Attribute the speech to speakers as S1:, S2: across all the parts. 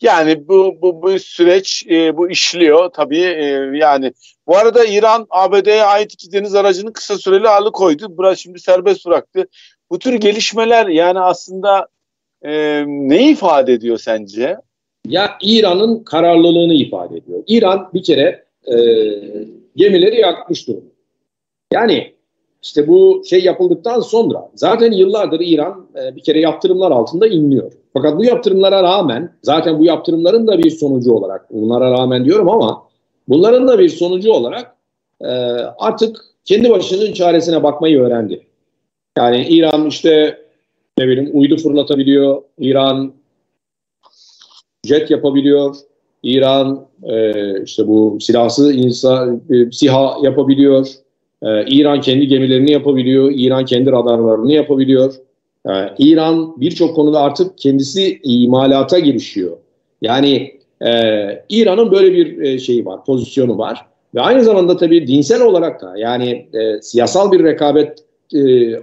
S1: Yani bu bu bu süreç e, bu işliyor tabii e, yani. Bu arada İran ABD'ye ait iki deniz aracını kısa süreli alıkoydu. Burası şimdi serbest bıraktı. Bu tür gelişmeler yani aslında e, ne ifade ediyor sence?
S2: Ya İran'ın kararlılığını ifade ediyor. İran bir kere e, gemileri yakmış durumda. Yani işte bu şey yapıldıktan sonra zaten yıllardır İran e, bir kere yaptırımlar altında inliyor. Fakat bu yaptırımlara rağmen zaten bu yaptırımların da bir sonucu olarak bunlara rağmen diyorum ama bunların da bir sonucu olarak e, artık kendi başının çaresine bakmayı öğrendi. Yani İran işte ne bileyim uydu fırlatabiliyor, İran jet yapabiliyor, İran e, işte bu silahsız insan e, SİHA yapabiliyor. E, İran kendi gemilerini yapabiliyor. İran kendi radarlarını yapabiliyor. E, İran birçok konuda artık kendisi imalata girişiyor. Yani e, İran'ın böyle bir e, şeyi var, pozisyonu var. Ve aynı zamanda tabii dinsel olarak da yani e, siyasal bir rekabet e,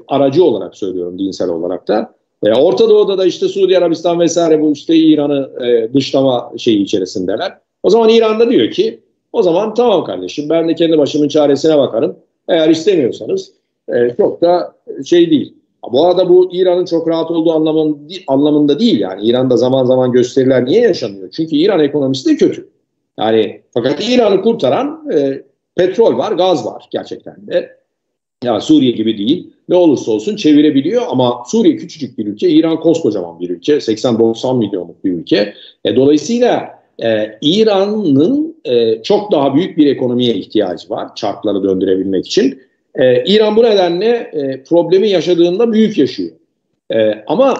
S2: aracı olarak söylüyorum dinsel olarak da. E, Orta Doğu'da da işte Suudi Arabistan vesaire bu işte İran'ı e, dışlama şeyi içerisindeler. O zaman İran'da diyor ki o zaman tamam kardeşim ben de kendi başımın çaresine bakarım. Eğer istemiyorsanız e, çok da şey değil. Bu arada bu İran'ın çok rahat olduğu anlamında, değil yani. İran'da zaman zaman gösteriler niye yaşanıyor? Çünkü İran ekonomisi de kötü. Yani fakat İran'ı kurtaran e, petrol var, gaz var gerçekten de. Yani Suriye gibi değil. Ne olursa olsun çevirebiliyor ama Suriye küçücük bir ülke, İran koskocaman bir ülke. 80-90 milyonluk bir ülke. E, dolayısıyla e, İran'ın e, çok daha büyük bir ekonomiye ihtiyacı var çarkları döndürebilmek için. E, İran bu nedenle e, problemi yaşadığında büyük yaşıyor. E, ama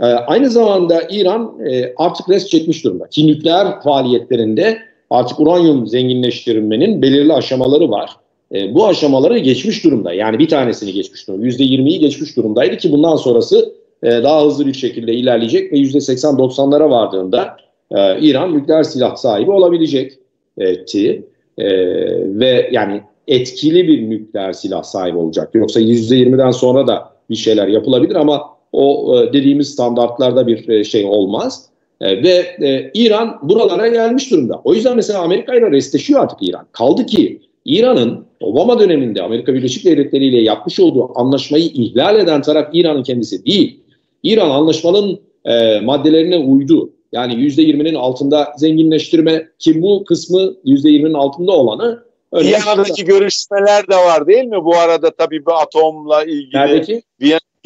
S2: e, aynı zamanda İran e, artık res çekmiş durumda. Ki nükleer faaliyetlerinde artık uranyum zenginleştirmenin belirli aşamaları var. E, bu aşamaları geçmiş durumda. Yani bir tanesini geçmiş durumda. %20'yi geçmiş durumdaydı ki bundan sonrası e, daha hızlı bir şekilde ilerleyecek ve %80-90'lara vardığında e, İran nükleer silah sahibi olabilecek e, ti e, ve yani etkili bir nükleer silah sahibi olacak. Yoksa %20'den sonra da bir şeyler yapılabilir ama o e, dediğimiz standartlarda bir e, şey olmaz. E, ve e, İran buralara gelmiş durumda. O yüzden mesela Amerika ile restleşiyor artık İran. Kaldı ki İran'ın Obama döneminde Amerika Birleşik Devletleri ile yapmış olduğu anlaşmayı ihlal eden taraf İran'ın kendisi değil. İran anlaşmanın maddelerine uydu. Yani %20'nin altında zenginleştirme ki bu kısmı %20'nin altında olanı
S1: Viyana'daki görüşmeler de var değil mi? Bu arada tabii bu atomla ilgili Neredeki?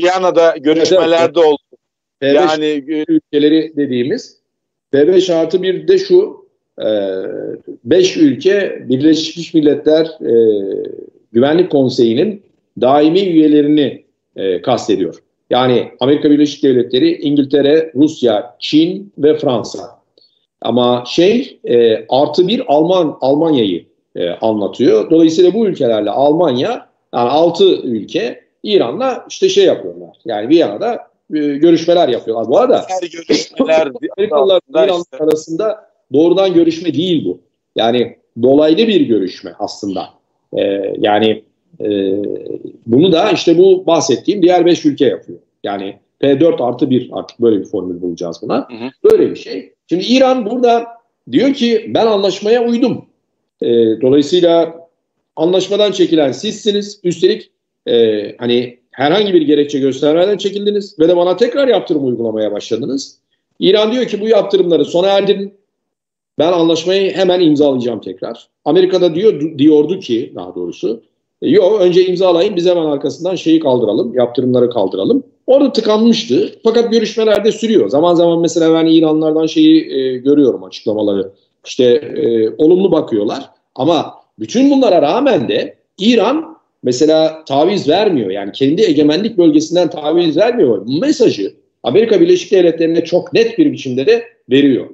S1: Viyana'da görüşmeler evet, de oldu.
S2: P5 yani ülkeleri dediğimiz P5 artı bir de şu 5 e, ülke Birleşmiş Milletler e, Güvenlik Konseyi'nin daimi üyelerini e, kastediyor. Yani Amerika Birleşik Devletleri, İngiltere, Rusya, Çin ve Fransa. Ama şey e, artı bir Alman Almanya'yı e, anlatıyor. Dolayısıyla bu ülkelerle Almanya yani altı ülke İran'la işte şey yapıyorlar. Yani Viyana'da e, görüşmeler yapıyorlar. Bu arada görüşmeler Amerikalılar İran işte. arasında doğrudan görüşme değil bu. Yani dolaylı bir görüşme aslında. E, yani e, bunu da işte bu bahsettiğim diğer beş ülke yapıyor. Yani P4 artı 1 artık böyle bir formül bulacağız buna. Hı hı. Böyle bir şey. Şimdi İran burada diyor ki ben anlaşmaya uydum. E, dolayısıyla anlaşmadan çekilen sizsiniz. Üstelik e, hani herhangi bir gerekçe göstermeden çekildiniz ve de bana tekrar yaptırım uygulamaya başladınız. İran diyor ki bu yaptırımları sona erdirin. Ben anlaşmayı hemen imzalayacağım tekrar. Amerika'da diyor diyordu ki daha doğrusu yok önce imzalayın biz hemen arkasından şeyi kaldıralım, yaptırımları kaldıralım. Orada tıkanmıştı. Fakat görüşmelerde sürüyor. Zaman zaman mesela ben İranlardan şeyi e, görüyorum açıklamaları. İşte e, olumlu bakıyorlar. Ama bütün bunlara rağmen de İran mesela taviz vermiyor. Yani kendi egemenlik bölgesinden taviz vermiyor. Bu mesajı Amerika Birleşik Devletleri'ne çok net bir biçimde de veriyor.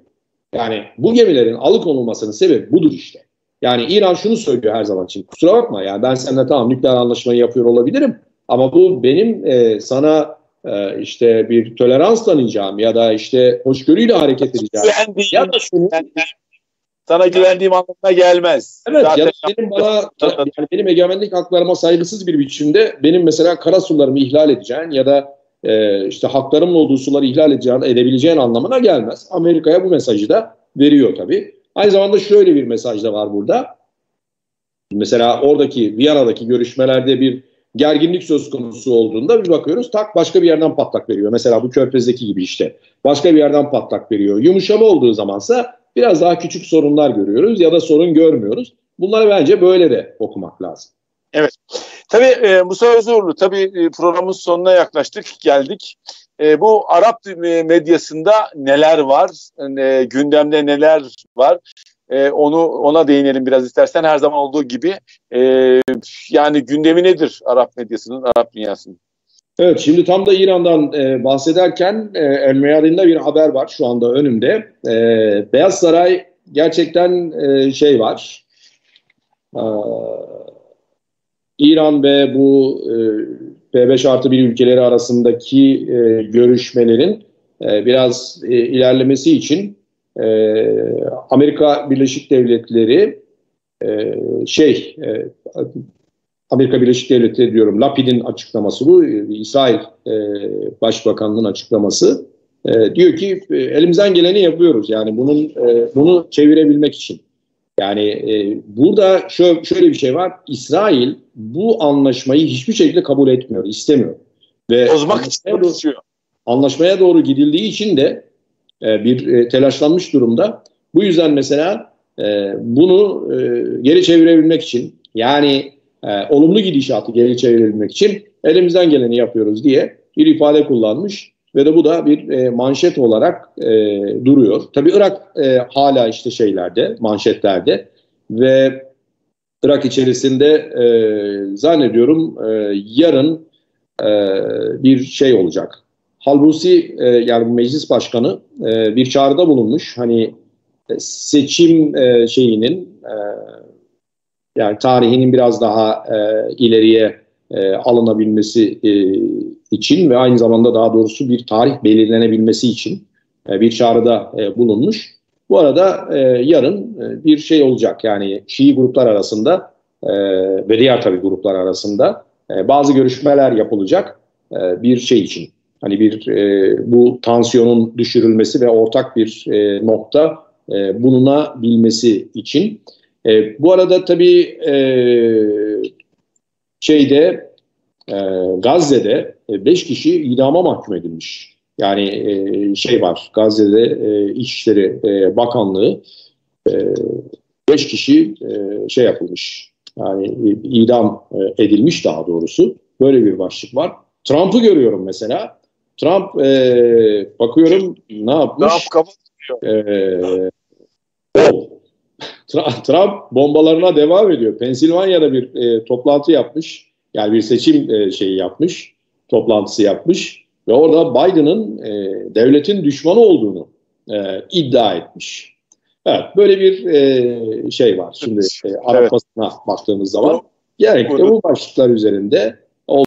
S2: Yani bu gemilerin alıkonulmasının sebebi budur işte. Yani İran şunu söylüyor her zaman için. Kusura bakma yani ben seninle tamam nükleer anlaşmayı yapıyor olabilirim. Ama bu benim e, sana e, işte bir tolerans tanıyacağım ya da işte hoşgörüyle hareket edeceğim. ya da şunu,
S1: sana güvendiğim anlamına gelmez.
S2: Evet Zaten yani benim bana yani benim egemenlik haklarıma saygısız bir biçimde benim mesela kara sularımı ihlal edeceğin ya da e, işte haklarımın olduğu suları ihlal edeceğin, edebileceğin anlamına gelmez. Amerika'ya bu mesajı da veriyor tabii. Aynı zamanda şöyle bir mesaj da var burada. Mesela oradaki Viyana'daki görüşmelerde bir gerginlik söz konusu olduğunda bir bakıyoruz tak başka bir yerden patlak veriyor. Mesela bu Körfez'deki gibi işte. Başka bir yerden patlak veriyor. Yumuşama olduğu zamansa biraz daha küçük sorunlar görüyoruz ya da sorun görmüyoruz. Bunları bence böyle de okumak lazım.
S1: Evet. Tabii e, Musa Özurlu, tabii e, programın sonuna yaklaştık, geldik. E, bu Arap e, medyasında neler var, e, gündemde neler var, e, onu ona değinelim biraz istersen her zaman olduğu gibi. E, yani gündemi nedir Arap medyasının, Arap dünyasının?
S2: Evet, şimdi tam da İran'dan e, bahsederken e, El Meyadin'de bir haber var şu anda önümde. E, Beyaz Saray gerçekten e, şey var. E, İran ve bu e, P5 artı bir ülkeleri arasındaki e, görüşmelerin e, biraz e, ilerlemesi için e, Amerika Birleşik Devletleri e, şey e, Amerika Birleşik Devletleri diyorum Lapid'in açıklaması bu İsrail e, Başbakanlığı'nın açıklaması e, diyor ki e, elimizden geleni yapıyoruz yani bunun e, bunu çevirebilmek için. Yani e, burada şöyle, şöyle bir şey var. İsrail bu anlaşmayı hiçbir şekilde kabul etmiyor, istemiyor.
S1: Ve Bozmak için istiyor.
S2: Anlaşmaya doğru gidildiği için de e, bir e, telaşlanmış durumda. Bu yüzden mesela e, bunu e, geri çevirebilmek için yani e, olumlu gidişatı geri çevirebilmek için elimizden geleni yapıyoruz diye bir ifade kullanmış ve de bu da bir e, manşet olarak e, duruyor. Tabii Irak e, hala işte şeylerde, manşetlerde ve Irak içerisinde e, zannediyorum e, yarın e, bir şey olacak. Halbusi e, yani meclis başkanı e, bir çağrıda bulunmuş. Hani e, seçim e, şeyinin e, yani tarihinin biraz daha e, ileriye e, alınabilmesi e, için ve aynı zamanda daha doğrusu bir tarih belirlenebilmesi için e, bir çağrıda e, bulunmuş. Bu arada e, yarın e, bir şey olacak yani Şii gruplar arasında e, ve diğer tabii gruplar arasında e, bazı görüşmeler yapılacak e, bir şey için. Hani bir e, bu tansiyonun düşürülmesi ve ortak bir e, nokta e, bulunabilmesi için. E, bu arada tabii e, şeyde e, Gazze'de 5 e, kişi idama mahkum edilmiş. Yani e, şey var Gazze'de e, İçişleri e, Bakanlığı 5 e, kişi e, şey yapılmış. Yani e, idam e, edilmiş daha doğrusu. Böyle bir başlık var. Trump'ı görüyorum mesela. Trump e, bakıyorum ne yapmış? Trump kapatıyor. E, Trump bombalarına devam ediyor. Pensilvanya'da bir e, toplantı yapmış. Yani bir seçim e, şeyi yapmış. Toplantısı yapmış. Ve orada Biden'ın e, devletin düşmanı olduğunu e, iddia etmiş. Evet böyle bir e, şey var. Şimdi e, Arap evet. baktığımız zaman genellikle bu başlıklar üzerinde